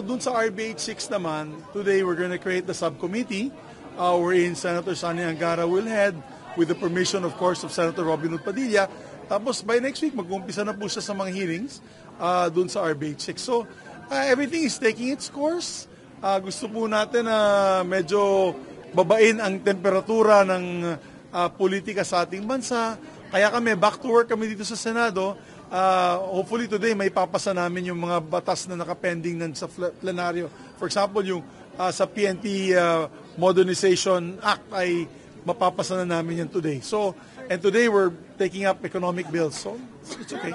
Doon sa RBH 6 naman, today we're going to create the subcommittee uh, wherein Senator Sani Angara will head with the permission, of course, of Senator Robin Hood Padilla. Tapos by next week, mag-umpisa na po siya sa mga hearings uh, doon sa RBH 6. So, uh, everything is taking its course. Uh, gusto po natin na medyo babain ang temperatura ng uh, politika sa ating bansa. Kaya kami, back to work kami dito sa Senado. Uh, hopefully today may papasa namin yung mga batas na nakapending nan sa plenaryo. For example, yung uh, sa PNP uh, Modernization Act ay mapapasa na namin yan today. So, and today we're taking up economic bills. So, it's okay.